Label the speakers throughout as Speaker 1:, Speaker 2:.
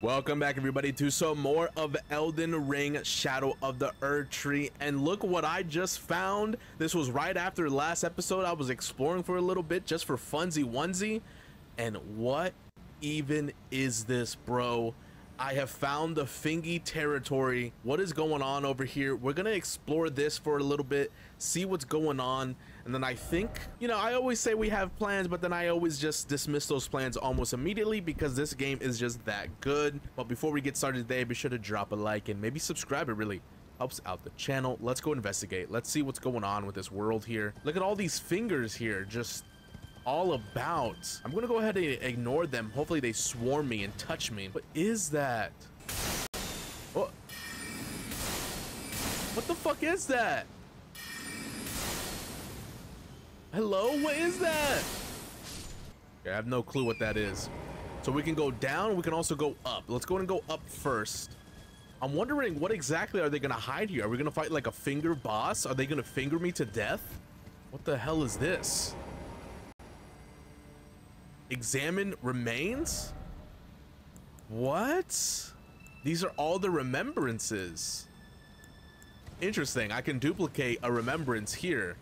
Speaker 1: Welcome back everybody to some more of Elden Ring Shadow of the Erdtree and look what I just found. This was right after last episode. I was exploring for a little bit just for funsy onesie and what even is this bro? I have found the Fingy territory. What is going on over here? We're gonna explore this for a little bit, see what's going on, and then I think, you know, I always say we have plans, but then I always just dismiss those plans almost immediately because this game is just that good. But before we get started today, be sure to drop a like and maybe subscribe. It really helps out the channel. Let's go investigate. Let's see what's going on with this world here. Look at all these fingers here, just all about. I'm gonna go ahead and ignore them. Hopefully they swarm me and touch me. What is that? What? What the fuck is that? Hello? What is that? Okay, I have no clue what that is. So we can go down, we can also go up. Let's go and go up first. I'm wondering what exactly are they gonna hide here? Are we gonna fight like a finger boss? Are they gonna finger me to death? What the hell is this? Examine remains? What? These are all the remembrances. Interesting. I can duplicate a remembrance here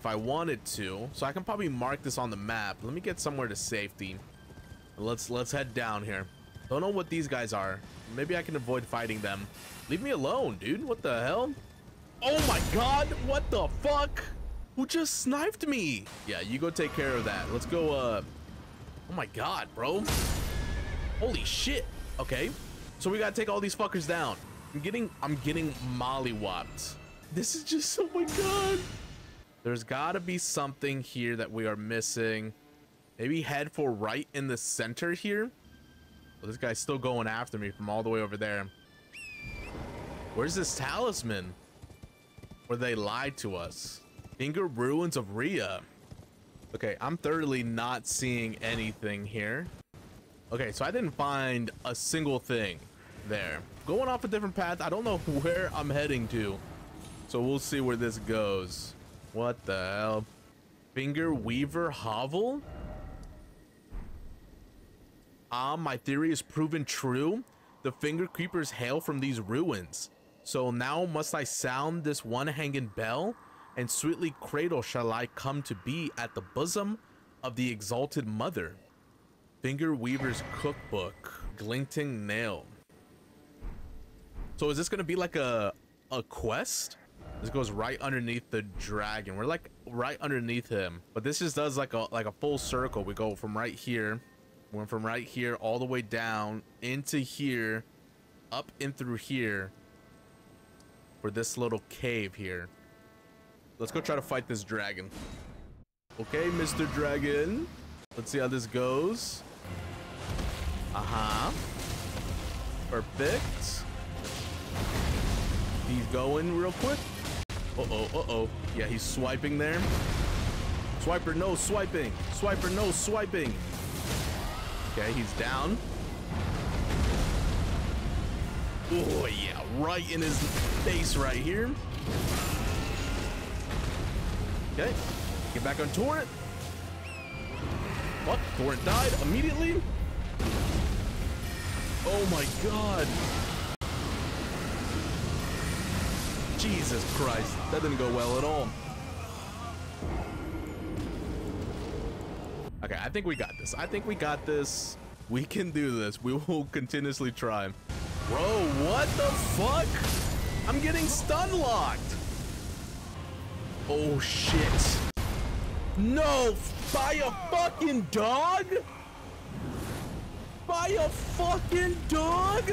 Speaker 1: if I wanted to. So I can probably mark this on the map. Let me get somewhere to safety. Let's let's head down here. Don't know what these guys are. Maybe I can avoid fighting them. Leave me alone, dude. What the hell? Oh my god, what the fuck? Who just sniped me? Yeah, you go take care of that. Let's go uh Oh my god, bro. Holy shit. Okay. So we gotta take all these fuckers down. I'm getting I'm getting mollywopped. This is just oh my god. There's gotta be something here that we are missing. Maybe head for right in the center here. Well, this guy's still going after me from all the way over there. Where's this talisman? Where they lied to us. Finger Ruins of Rhia. Okay, I'm thoroughly not seeing anything here. Okay, so I didn't find a single thing there. Going off a different path. I don't know where I'm heading to. So we'll see where this goes. What the hell? Finger Weaver Hovel? Ah, my theory is proven true. The Finger Creepers hail from these ruins. So now must I sound this one hanging bell? and sweetly cradle shall I come to be at the bosom of the exalted mother. Finger Weaver's Cookbook, Glinting Nail. So is this gonna be like a a quest? This goes right underneath the dragon. We're like right underneath him, but this just does like a like a full circle. We go from right here, went from right here all the way down into here, up and through here, for this little cave here. Let's go try to fight this dragon. Okay, Mr. Dragon. Let's see how this goes. Uh-huh. Perfect. He's going real quick. Uh-oh, uh-oh. Yeah, he's swiping there. Swiper, no swiping. Swiper, no swiping. Okay, he's down. Oh, yeah, right in his face right here. Okay. Get back on Torrent. What? Oh, Torrent died immediately? Oh my god. Jesus Christ. That didn't go well at all. Okay, I think we got this. I think we got this. We can do this. We will continuously try. Bro, what the fuck? I'm getting stun locked. Oh shit. No, by a fucking dog? By a fucking dog?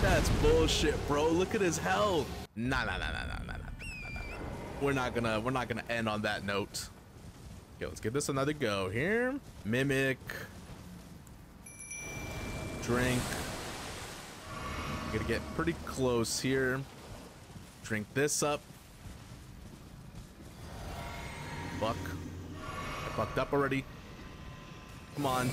Speaker 1: That's bullshit, bro. Look at his health. Nah, nah, nah, nah, nah, nah, nah, nah, nah, nah. We're not gonna, we're not gonna end on that note. Okay, let's give this another go here. Mimic. Drink. Gonna get pretty close here. Drink this up. Fuck. I fucked up already. Come on.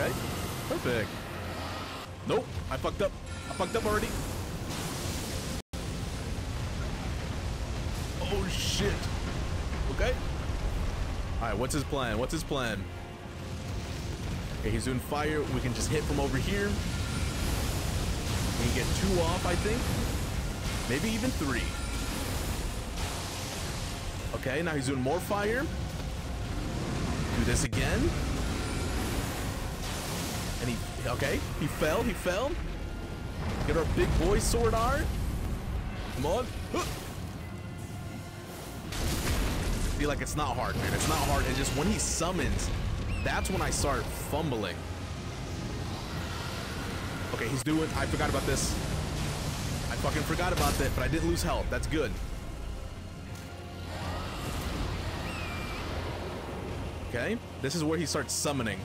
Speaker 1: Okay. Perfect. Nope. I fucked up. I fucked up already. Oh shit. Okay. All right, what's his plan? What's his plan? Okay, he's doing fire. We can just hit from over here. We get two off, I think. Maybe even three. Okay, now he's doing more fire. Do this again. Okay, he fell, he fell. Get our big boy sword art. Come on. Feel like it's not hard, man. It's not hard. It's just when he summons, that's when I start fumbling. Okay, he's doing, I forgot about this. I fucking forgot about that, but I didn't lose health. That's good. Okay, this is where he starts summoning.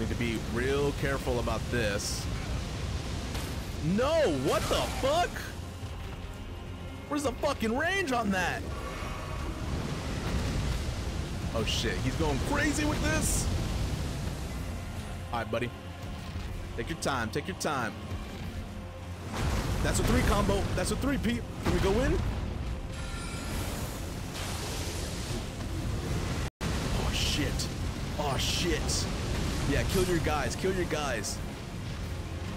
Speaker 1: Need to be real careful about this. No, what the fuck? Where's the fucking range on that? Oh shit, he's going crazy with this. All right, buddy. Take your time, take your time. That's a three combo. That's a three, Pete. Can we go in? Oh shit. Oh shit. Yeah, kill your guys, kill your guys.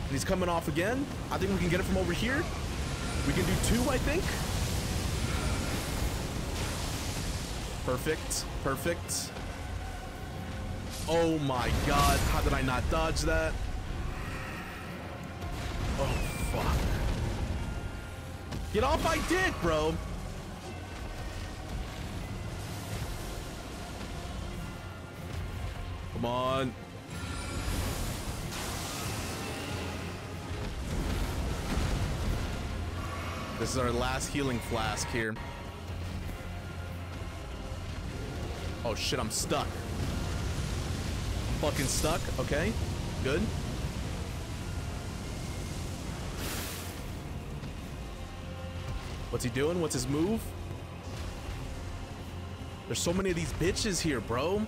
Speaker 1: And he's coming off again. I think we can get it from over here. We can do two, I think. Perfect, perfect. Oh my god, how did I not dodge that? Oh, fuck. Get off my dick, bro. Come on. This is our last healing flask here. Oh shit, I'm stuck. I'm fucking stuck. Okay, good. What's he doing? What's his move? There's so many of these bitches here, bro.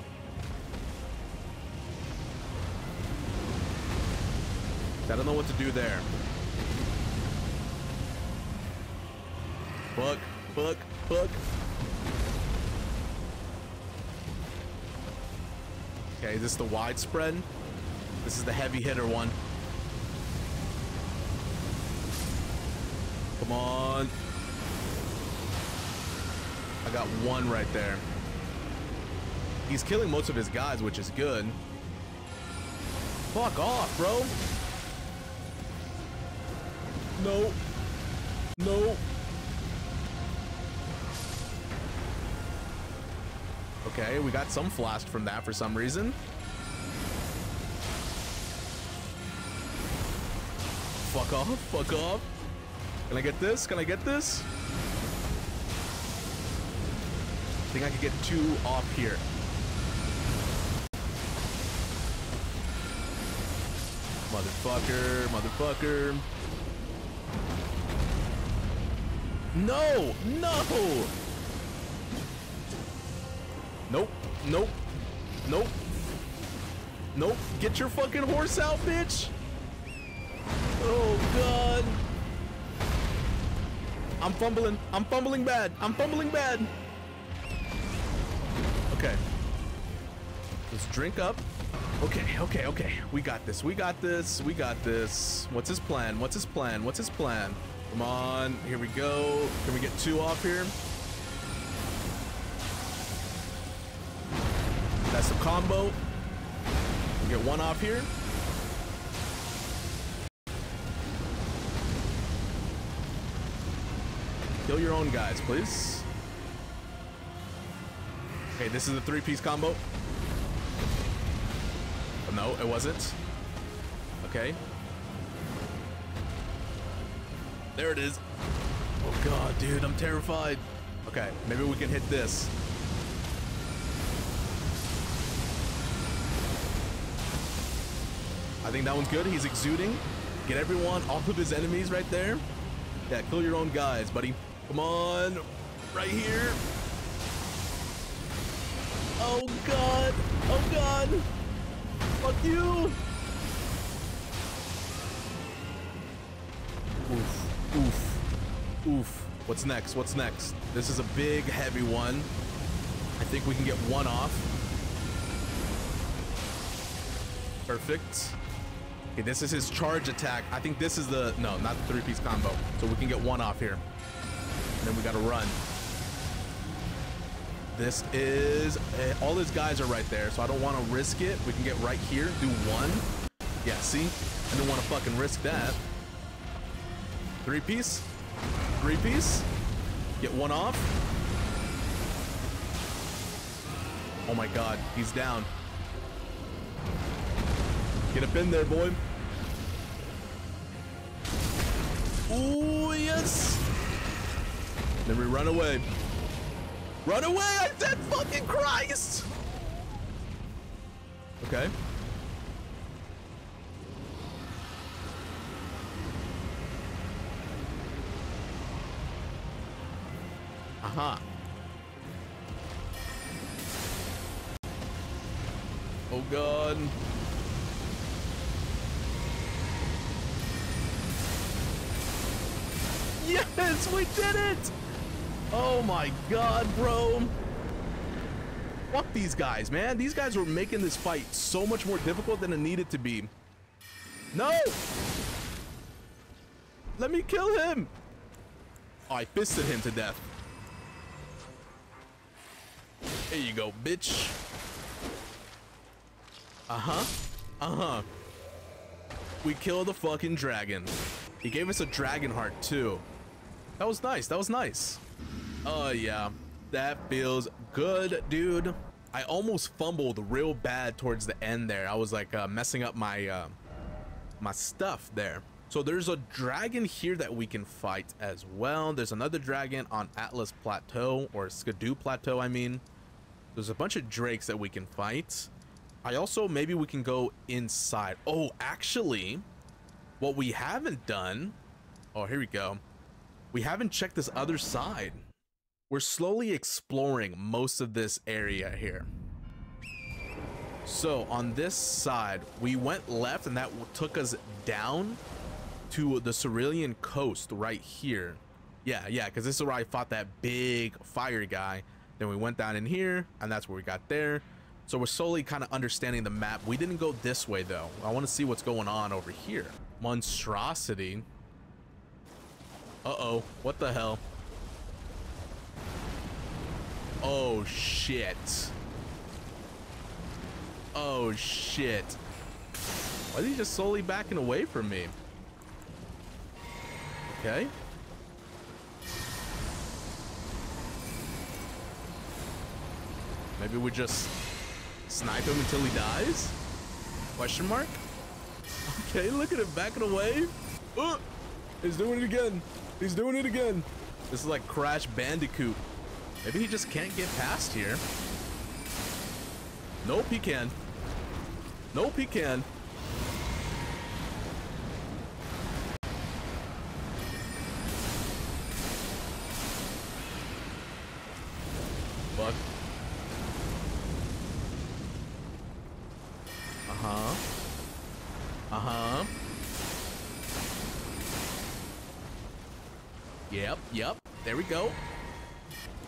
Speaker 1: I don't know what to do there. Book, book, book. Okay, is this is the widespread. This is the heavy hitter one. Come on. I got one right there. He's killing most of his guys, which is good. Fuck off, bro. No. No. Okay, we got some flask from that for some reason. Fuck off, fuck off. Can I get this? Can I get this? I think I could get two off here. Motherfucker, motherfucker. No, no! Nope. Nope. Nope. Get your fucking horse out, bitch. Oh, God. I'm fumbling. I'm fumbling bad. I'm fumbling bad. Okay. Let's drink up. Okay, okay, okay. We got this. We got this. We got this. What's his plan? What's his plan? What's his plan? Come on. Here we go. Can we get two off here? That's the combo. We get one off here. Kill your own guys, please. Okay, this is a three-piece combo. Oh, no, it wasn't. Okay. There it is. Oh god, dude, I'm terrified. Okay, maybe we can hit this. I think that one's good. He's exuding. Get everyone, off of his enemies right there. Yeah, kill your own guys, buddy. Come on. Right here. Oh, God. Oh, God. Fuck you. Oof. Oof. Oof. What's next? What's next? This is a big, heavy one. I think we can get one off. Perfect. Okay, this is his charge attack. I think this is the... No, not the three-piece combo. So we can get one off here. And then we got to run. This is... Uh, all his guys are right there, so I don't want to risk it. We can get right here, do one. Yeah, see? I don't want to fucking risk that. Three-piece. Three-piece. Get one off. Oh my god, he's down. Get up in there, boy. Ooh, yes. Then we run away. Run away! I said fucking Christ! Okay. Uh-huh. Oh god. Yes, we did it! Oh my god, bro. Fuck these guys, man. These guys were making this fight so much more difficult than it needed to be. No! Let me kill him! Oh, I fisted him to death. There you go, bitch. Uh-huh. Uh-huh. We killed the fucking dragon. He gave us a dragon heart, too. That was nice. That was nice. Oh, uh, yeah. That feels good, dude. I almost fumbled real bad towards the end there. I was like uh, messing up my uh, my stuff there. So there's a dragon here that we can fight as well. There's another dragon on Altus Plateau or Scadu Plateau, I mean. There's a bunch of drakes that we can fight. I also, maybe we can go inside. Oh, actually, what we haven't done. Oh, here we go. We haven't checked this other side. We're slowly exploring most of this area here. So on this side, we went left and that took us down to the Cerulean coast right here. Yeah, yeah, because this is where I fought that big fire guy. Then we went down in here and that's where we got there. So we're slowly kind of understanding the map. We didn't go this way though. I want to see what's going on over here. Monstrosity. Uh-oh. What the hell? Oh, shit. Oh, shit. Why is he just slowly backing away from me? Okay. Maybe we just snipe him until he dies? Question mark? Okay, look at him backing away. Oh, he's doing it again. He's doing it again. This is like Crash Bandicoot. Maybe he just can't get past here. Nope, he can. Nope, he can. Fuck. Uh-huh. Uh-huh. Yep, yep. There we go.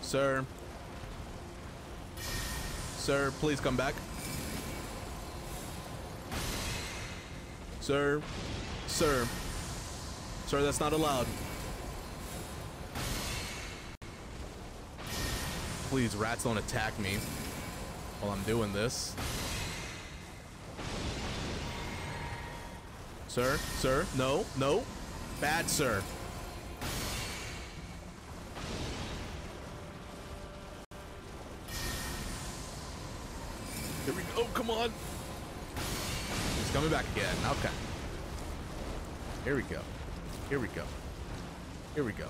Speaker 1: Sir. Sir, please come back. Sir. Sir. Sir, that's not allowed. Please, rats don't attack me while I'm doing this. Sir, sir, no, no. Bad, sir. Coming back again. Okay. Here we go. Here we go. Here we go.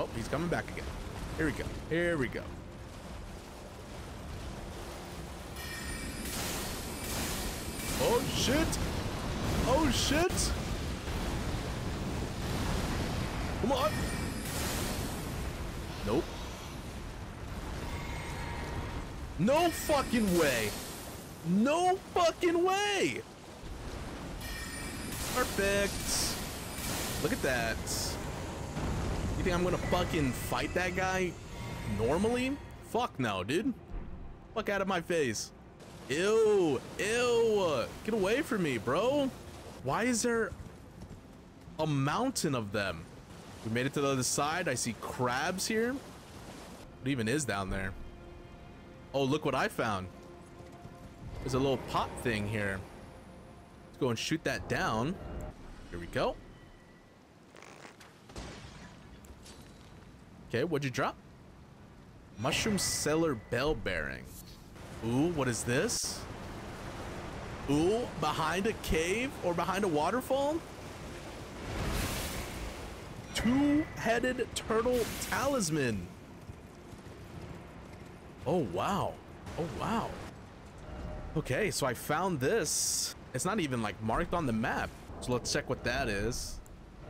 Speaker 1: Oh, he's coming back again. Here we go. Here we go. Oh, shit. Oh, shit. Come on. Nope. No fucking way. No fucking way! Perfect. Look at that. You think I'm gonna fucking fight that guy normally? Fuck no, dude. Fuck out of my face. Ew, ew. Get away from me, bro. Why is there a mountain of them? We made it to the other side. I see crabs here. What even is down there? Oh, look what I found. There's a little pot thing here. Go and shoot that down. Here we go. Okay, what'd you drop? Mushroom seller bell bearing. Ooh, what is this? Ooh, behind a cave or behind a waterfall? Two-headed turtle talisman. Oh, wow. Oh, wow. Okay, so I found this. It's not even like marked on the map. So let's check what that is.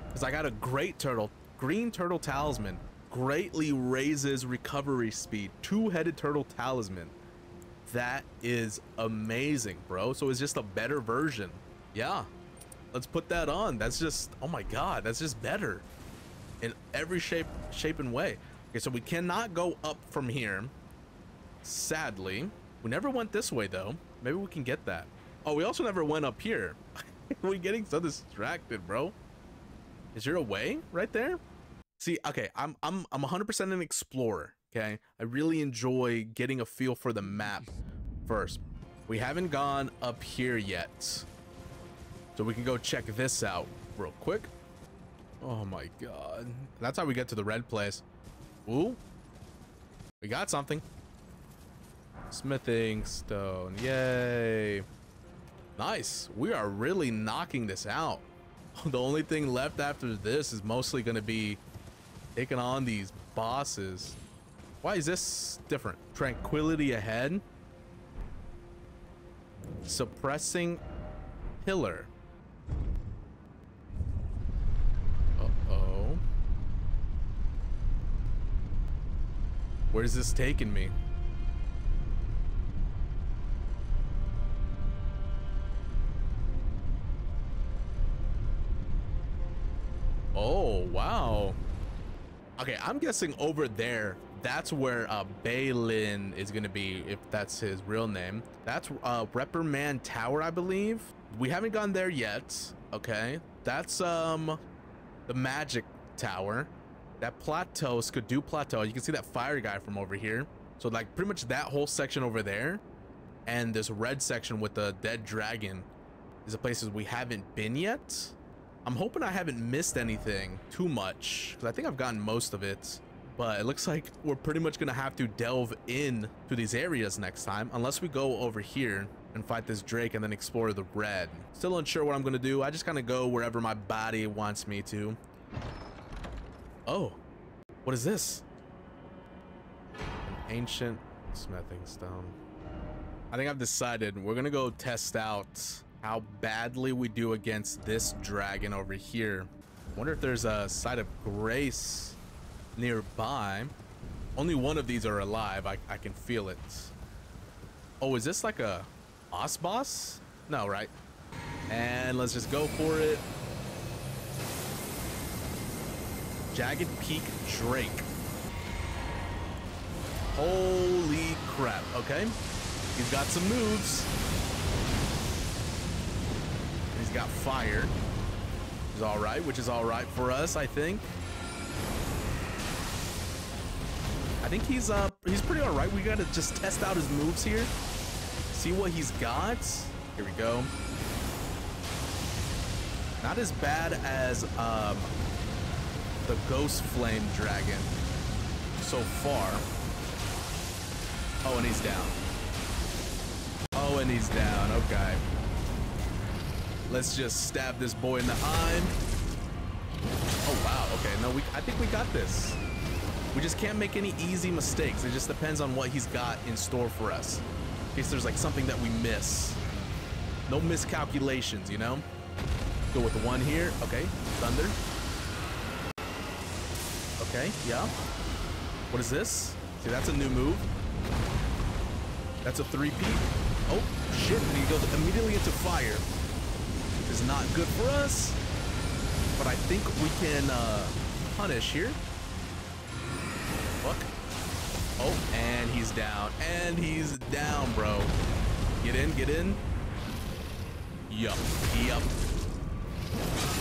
Speaker 1: Because I got a great turtle, green turtle talisman. Greatly raises recovery speed. Two-headed turtle talisman. That is amazing, bro. So it's just a better version. Yeah. Let's put that on. That's just, oh my God, that's just better in every shape, shape and way. Okay, so we cannot go up from here. Sadly, we never went this way though. Maybe we can get that. Oh, we also never went up here. We're getting so distracted, bro. Is there a way right there? See, okay, I'm I'm I'm 100% an explorer. Okay, I really enjoy getting a feel for the map first. We haven't gone up here yet, so we can go check this out real quick. Oh my god, that's how we get to the red place. Ooh, we got something. Smithing stone. Yay. Nice. We are really knocking this out. The only thing left after this is mostly going to be taking on these bosses. Why is this different? Tranquility ahead. Suppressing pillar. Uh-oh. Where's this taking me? Guessing over there, that's where uh, Balin is going to be, if that's his real name. That's uh, Reprimand Tower, I believe. We haven't gone there yet, okay? That's um the Magic Tower. That plateau, Scadu Plateau, you can see that fire guy from over here. So like pretty much that whole section over there and this red section with the dead dragon is the places we haven't been yet. I'm hoping I haven't missed anything too much because I think I've gotten most of it. But it looks like we're pretty much going to have to delve in to these areas next time unless we go over here and fight this Drake and then explore the red. Still unsure what I'm going to do. I just kind of go wherever my body wants me to. Oh, what is this? An ancient smithing stone. I think I've decided we're going to go test out how badly we do against this dragon over here. Wonder if there's a site of grace nearby. Only one of these are alive. I, I can feel it. Oh, is this like a boss boss? No, right? And let's just go for it. Jagged Peak Drake. Holy crap. Okay. He's got some moves got fired. Is all right, which is all right for us, I think. I think he's uh he's pretty all right. We gotta just test out his moves here, see what he's got. Here we go. Not as bad as um the Ghost Flame Dragon so far. Oh, and he's down. Oh, and he's down. Okay. Let's just stab this boy in the eye. Oh, wow. Okay, no, we, I think we got this. We just can't make any easy mistakes. It just depends on what he's got in store for us. In case there's like something that we miss. No miscalculations, you know? Go with the one here. Okay, thunder. Okay, yeah. What is this? See, that's a new move. That's a three-peat. Oh, shit, and he goes immediately into fire is not good for us. But I think we can uh, punish here. Oh, and he's down. And he's down, bro. Get in, get in. Yup, yup.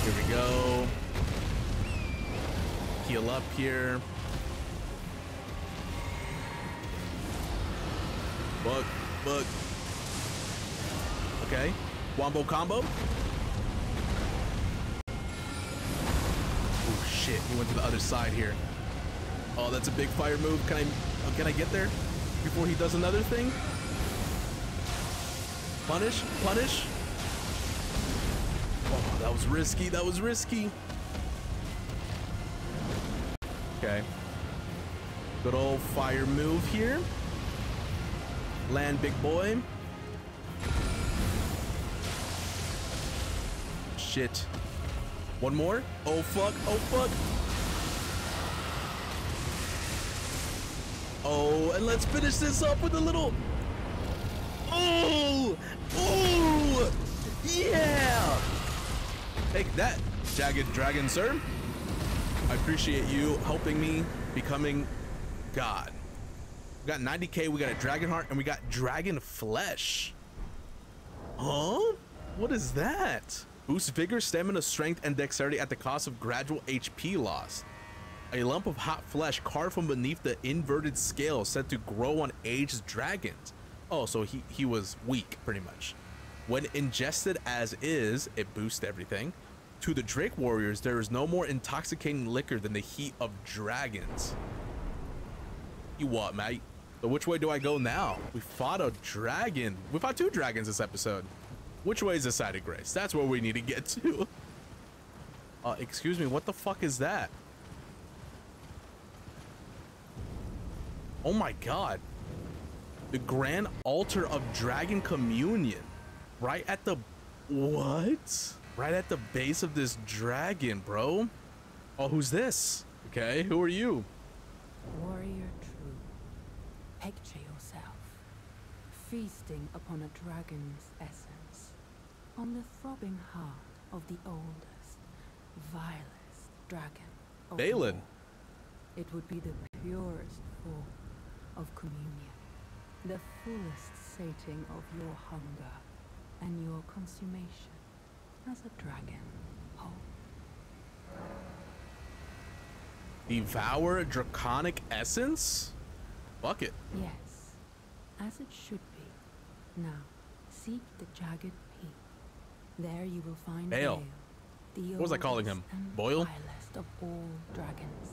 Speaker 1: Here we go. Heal up here. Bug, bug. Okay. Wombo combo. Shit, he went to the other side here. Oh, that's a big fire move. Can I oh, can I get there before he does another thing? Punish, punish. Oh, that was risky. That was risky. Okay. Good old fire move here. Land, big boy. Shit. One more. Oh, fuck. Oh, fuck. Oh, and let's finish this up with a little... Oh! Oh! Yeah! Take that, Jagged Dragon, sir. I appreciate you helping me becoming God. We got 90k, we got a Dragon Heart, and we got Dragon Flesh. Huh? What is that? Boost Vigor, Stamina, Strength, and Dexterity at the cost of gradual HP loss. A lump of hot flesh carved from beneath the inverted scale said to grow on aged dragons. Oh, so he, he was weak, pretty much. When ingested as is, it boosts everything. To the Drake Warriors, there is no more intoxicating liquor than the heat of dragons. You what, mate? So which way do I go now? We fought a dragon. We fought two dragons this episode. Which way is the side of grace? That's where we need to get to. Uh, excuse me, what the fuck is that? Oh my god. The Grand Altar of Dragon Communion. Right at the... What? Right at the base of this dragon, bro. Oh, who's this? Okay, who are you?
Speaker 2: Warrior true. Picture yourself. Feasting upon a dragon's essence. On the throbbing heart of the oldest, vilest dragon of
Speaker 1: Balin.
Speaker 2: It would be the purest form of communion, the fullest sating of your hunger and your consummation as a dragon whole.
Speaker 1: Devour a Draconic Essence? Bucket.
Speaker 2: Yes, as it should be. Now, seek the jagged. There you will find
Speaker 1: Bayle.
Speaker 2: Bayle, the
Speaker 1: What was I calling him? Boyle?
Speaker 2: of all dragons,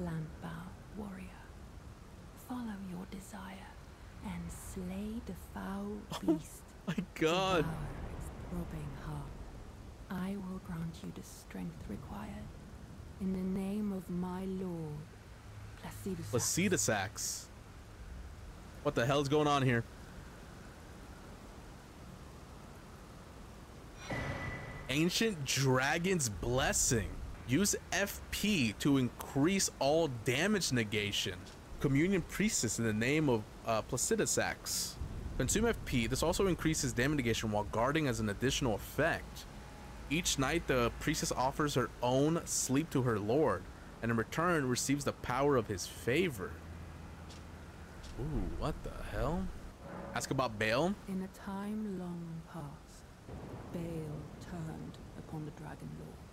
Speaker 2: landbound warrior. Follow your desire and slay the foul oh beast.
Speaker 1: My god.
Speaker 2: Throbbing heart. I will grant you the strength required. In the name of my lord, Placidus.
Speaker 1: Placidusax. What the hell's going on here? Ancient Dragon's Blessing. Use FP to increase all damage negation. Communion Priestess in the name of uh, Placidusax. Consume FP. This also increases damage negation while guarding as an additional effect. Each night, the priestess offers her own sleep to her lord, and in return receives the power of his favor. Ooh, what the hell? Ask about Bayle.
Speaker 2: In a time long past, Bayle turned upon the Dragon Lord.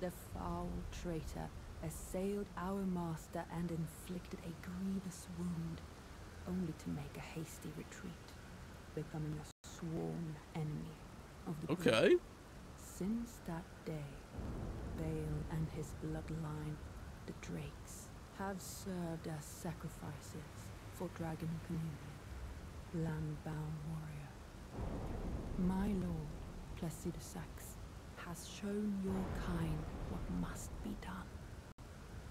Speaker 2: The foul traitor assailed our master and inflicted a grievous wound, only to make a hasty retreat, becoming a sworn enemy of the group.
Speaker 1: Okay.
Speaker 2: Since that day, Bayle and his bloodline, the Drakes, have served as sacrifices for Dragon Communion, landbound warrior. My lord, Placidusax, has shown your kind what must be done.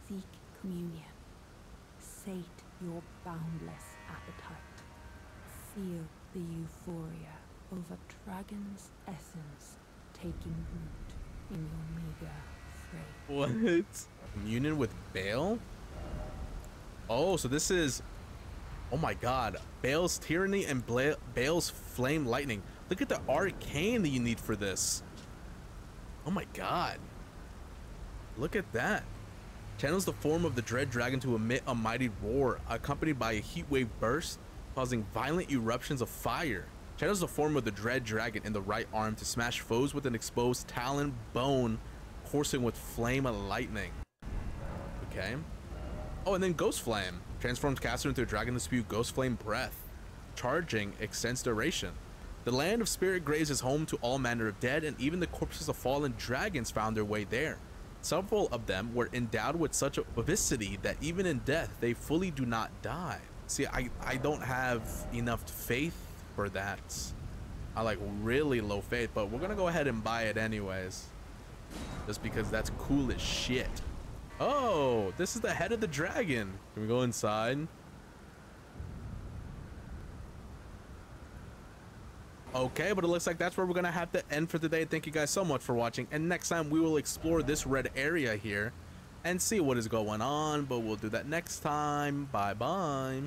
Speaker 2: Seek communion. Sate your boundless appetite. Feel the euphoria over Dragon's essence taking root in your meager frame.
Speaker 1: What? Communion with Bayle? Oh, so this is... Oh my god. Bayle's Tyranny and Bla Bayle's Flame Lightning. Look at the arcane that you need for this. Oh my god. Look at that. channels the form of the dread dragon to emit a mighty roar, accompanied by a heatwave burst, causing violent eruptions of fire. Channels the form of the dread dragon in the right arm to smash foes with an exposed talon bone, coursing with flame and lightning. Okay. Oh, and then Ghost Flame transforms caster into a dragon to spew Ghost Flame breath. Charging extends duration. The land of spirit graves is home to all manner of dead, and even the corpses of fallen dragons found their way there. Several of them were endowed with such a vivacity that even in death they fully do not die. See, I, I don't have enough faith for that. I like really low faith, but we're gonna go ahead and buy it anyways. Just because that's cool as shit. Oh, this is the head of the dragon. Can we go inside? Okay, but it looks like that's where we're gonna have to end for today. Thank you guys so much for watching. And next time we will explore this red area here and see what is going on. But we'll do that next time. Bye bye.